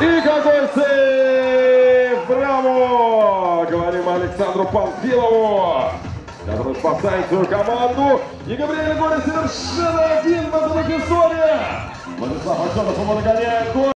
И какой! Браво! Говорим Александру Панфилову, который спасает свою команду. И Габриэль Горин совершенно один в этой истории. Владислав Аксенов его нагоняет.